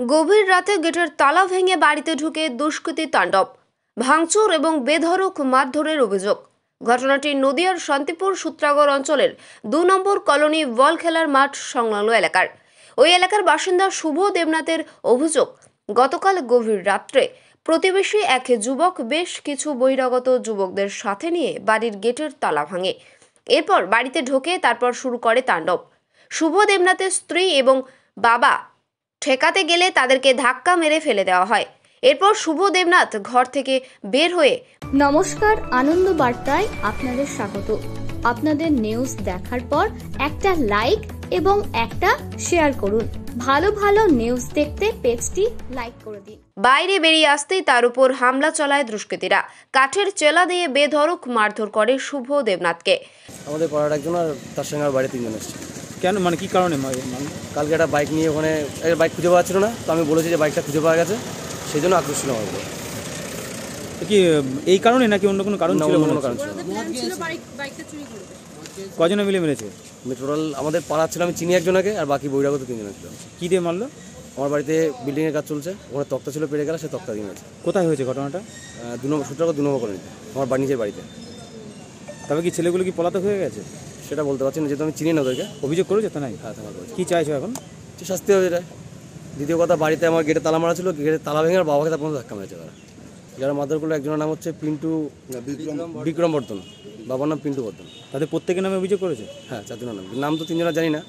গভীর রাতে গেটের তালা ভেঙে বাড়িতে ঢুকে দুষ্কৃতী তাণ্ডব, ভাঙচুর এবং বেধড়ক মারধরের অভিযোগ। ঘটনাটি নদিয়ার শান্তিপুর সূত্রাগর অঞ্চলের দু নম্বর কলোনি বল খেলার মাঠ সংলগ্ন এলাকার। ওই এলাকার বাসিন্দা শুভ দেবনাথের অভিযোগ, গতকাল গভীর রাত্রে প্রতিবেশী এক যুবক বেশ কিছু বহিরাগত যুবকদের সাথে নিয়ে বাড়ির গেটের তালা ভাঙে। এরপর বাড়িতে ঢোকে তারপর শুরু করে তাণ্ডব। শুভ দেবনাথের স্ত্রী এবং বাবা ঠেকাতে গেলে তাদেরকে ধাক্কা মেরে ফেলে দেওয়া হয়। এরপর শুভ দেবনাথ ঘর থেকে বের হয়ে নমস্কার আনন্দ বার্তায় আপনাদের স্বাগত। আপনাদের নিউজ দেখার পর একটা লাইক এবং একটা শেয়ার করুন। ভালো ভালো নিউজ দেখতে পেজটি লাইক করে দিন। বাইরে বেরিয়ে আসতেই তার উপর হামলা চালায় দুষ্কৃতীরা। কাঠের চেলা দিয়ে বেধড়ক মারধর করে শুভ দেবনাথকে। আমাদের পাড়ার একজন আর তার সঙ্গে আর বাইরে তিনজন এসছে। কেন? মানে কি কারণে মানে কালকে একটা বাইক নিয়ে ওখানে একটা বাইক খুঁজে পাওয়া ছিল না তো আমি বলেছি যে বাইকটা খুঁজে পাওয়া গেছে সেই জন্য ছিল আমার উপর। কি এই কারণে নাকি অন্য কোনো কারণ না ছিল অন্য কোনো কারণ? ছিল। কজনে মিলে মেরেছে? টোটাল আমাদের পাড়ার ছিল আমি চিনি একজনকে আর বাকি বহিরাগত তিনজন ছিল। কী দিয়ে মারলো? আমার বাড়িতে বিল্ডিংয়ের কাজ চলছে ওখানে তক্তা ছিল পেরে গেলে সে তক্তা দিয়ে গেছে কোথায় হয়েছে ঘটনাটা? দু নম্বর সূত্রাগত দু নম্বর কলোনিতে আমার বাড়ি নিজের বাড়িতে। তবে কি ছেলেগুলো কি পলাতক হয়ে গেছে? সেটা বলতে পারছি না যেহেতু আমি চিনি না ওদেরকে। অভিযোগ করেছে তো নাই হ্যাঁ থানা করেছি কি চাইছো এখন? তো শাস্তি হবে এটা দ্বিতীয় কথা বাড়িতে আমার গেটে তালা মারা ছিল গেটে তালা ভেঙে আর বাবাকে তার পর্যন্ত ধাক্কা মেরেছে তারা। যারা মাদার করল একজনের নাম হচ্ছে পিন্টু বিক্রম বর্ধন। বাবার নাম পিন্টু বর্ধন। তাদের প্রত্যেকের নামে অভিযোগ করেছে? হ্যাঁ চারজনের নাম। নাম তো তিনজনের জানি না।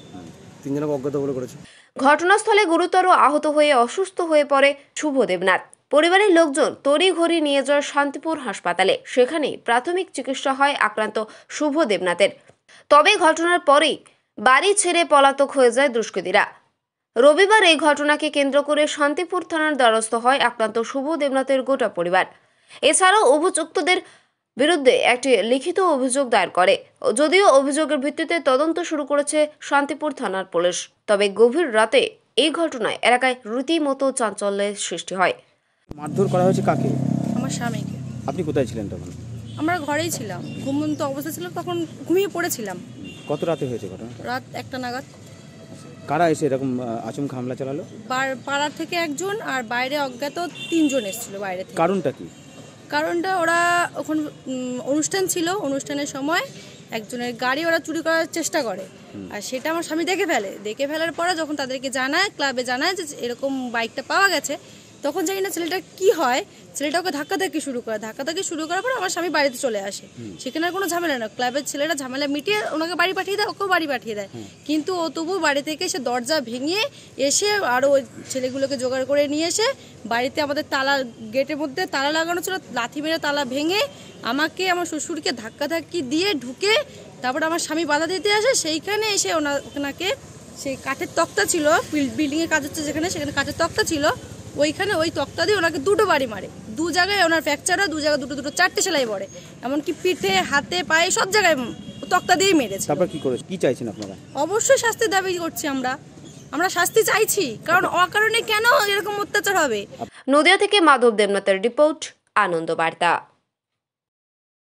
তিনজনকে অজ্ঞাত বলে করেছে। ঘটনাস্থলে গুরুতর আহত হয়ে অসুস্থ হয়ে পড়ে শুভ দেবনাথ। পরিবারের লোকজন তড়িঘড়ি নিয়ে যায় শান্তিপুর হাসপাতালে। সেখানেই প্রাথমিক চিকিৎসা হয় আক্রান্ত শুভ দেবনাথের। তবে ঘটনার পরেই বাড়ি ছেড়ে পলাতক হয়ে যায় দুষ্কৃতীরা। রবিবার এই ঘটনাকে কেন্দ্র করে শান্তিপুর থানার দ্বারস্থ হয় আক্রান্ত শুভ দেবনাথের গোটা পরিবার। এছাড়াও অভিযুক্তদের বিরুদ্ধে একটি লিখিত অভিযোগ দায়ের করে। যদিও অভিযোগের ভিত্তিতে তদন্ত শুরু করেছে শান্তিপুর থানার পুলিশ। তবে গভীর রাতে এই ঘটনায় এলাকায় রীতিমতো চাঞ্চল্যের সৃষ্টি হয়। মারধর করা হয়েছে কাকে? আমার স্বামীকে। আপনি কোথায় ছিলেন তখন? আমরা ঘরেই ছিলাম। ঘুমন্ত অবস্থা ছিল তখন ঘুমিয়ে পড়েছিলাম। কত রাতে হয়েছে ঘটনা? রাত একটা নাগাদ। কারা এসে এরকম আচমকা হামলা চালালো? পাড়ার থেকে একজন আর বাইরে অজ্ঞাত তিনজন এসেছিল বাইরে থেকে। কারণটা কি? কারণটা ওরা ওখানে অনুষ্ঠান ছিল। অনুষ্ঠানের সময় একজনের গাড়ি ওরা চুরি করার চেষ্টা করে। আর সেটা আমার স্বামী দেখে ফেলে। দেখে ফেলার পরে যখন তাদেরকে জানায় ক্লাবে জানায় যে এরকম বাইকটা পাওয়া গেছে তখন জানি না ছেলেটা কি হয়। ছেলেটা ওকে ধাক্কা ধাক্কি শুরু করে। ধাক্কা ধাক্কি শুরু করার পর আমার স্বামী বাড়িতে চলে আসে। সেখানে আর কোনো ঝামেলা না। ক্লাবের ছেলেরা ঝামেলা মিটিয়ে ওনাকে বাড়ি পাঠিয়ে দেয় ওকেও বাড়ি পাঠিয়ে দেয়। কিন্তু ও তবু বাড়ি থেকে সে দরজা ভেঙে এসে আরও ওই ছেলেগুলোকে জোগাড় করে নিয়ে এসে বাড়িতে আমাদের তালা গেটের মধ্যে তালা লাগানো ছিল। লাথি মেরে তালা ভেঙে আমাকে আমার শ্বশুরকে ধাক্কা ধাক্কি দিয়ে ঢুকে তারপর আমার স্বামী বাধা দিতে আসে। সেইখানে এসে ওনা ওনাকে সেই কাঠের তক্তা ছিল। বিল্ডিংয়ের কাজ হচ্ছে যেখানে সেখানে কাঠের তক্তা ছিল। ওইখানে ওই তক্তা দিয়ে ওনাকে দুটো বাড়ি মারে। দু জায়গায় ওনার ফ্র্যাকচার হয় দু জায়গায় দুটো দুটো চারটে সেলাই পড়ে। এমনকি পিঠে হাতে পায়ে সব জায়গায় তক্তা দিয়েই মেরেছে। তারপর কি করেছে? কি চাইছেন আপনারা? অবশ্যই শাস্তি দাবি করছি আমরা। আমরা শাস্তি চাইছি কারণ অকারণে কেন এরকম অত্যাচার হবে? নদিয়া থেকে মাধব দেবনাথের রিপোর্ট আনন্দ বার্তা